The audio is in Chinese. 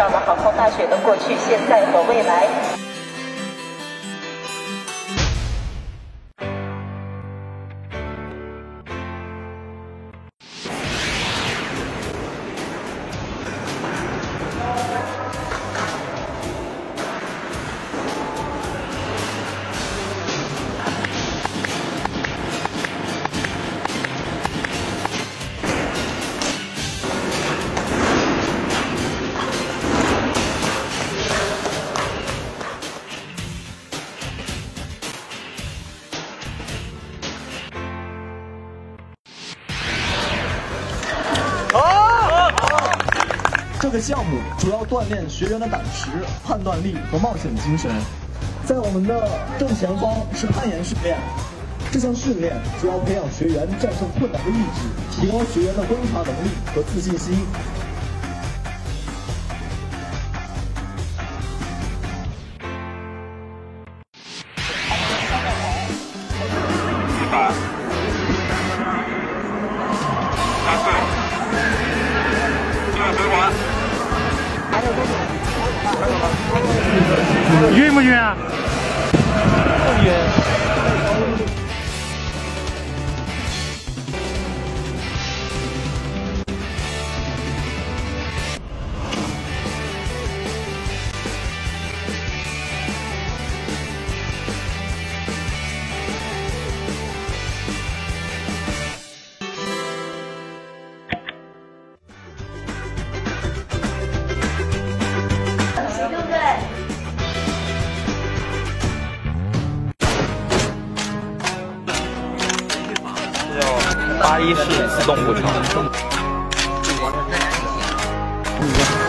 到了航空大学的过去现在和未来。这个项目主要锻炼学员的胆识、判断力和冒险精神。在我们的正前方是攀岩训练，这项训练主要培养学员战胜困难的意志，提高学员的观察能力和自信心。晕不晕啊？八一是自动步枪。嗯